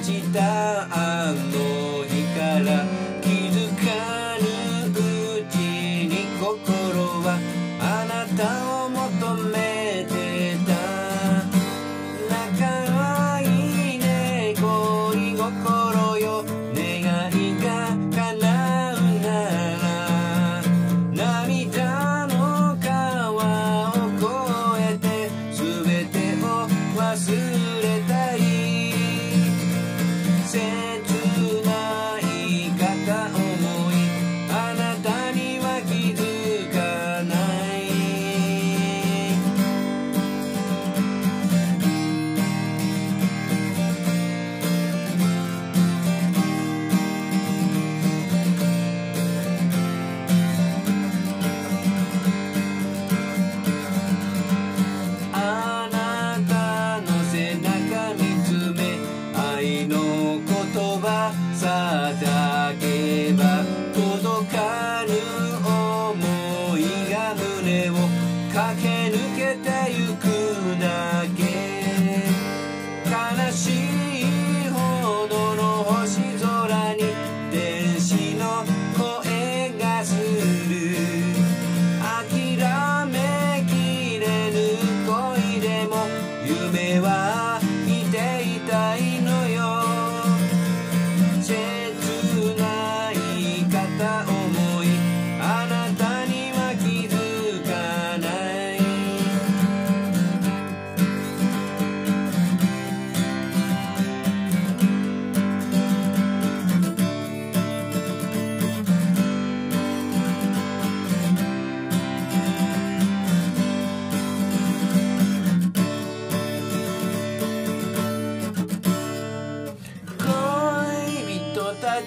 感たあの日から気づかぬうちに心はあなたを求め inside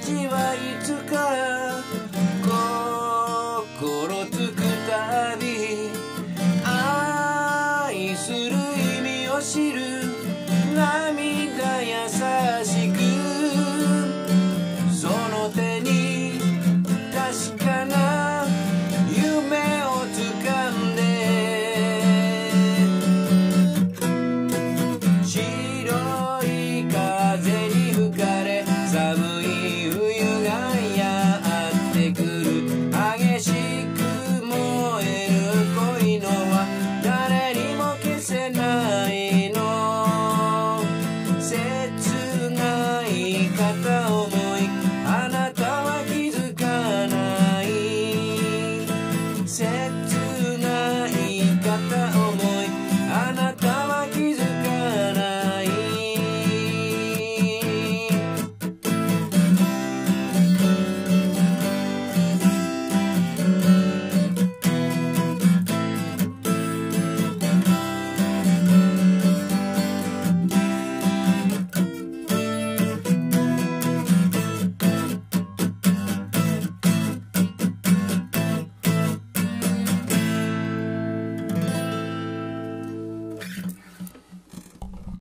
味はいつか